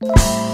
嗯。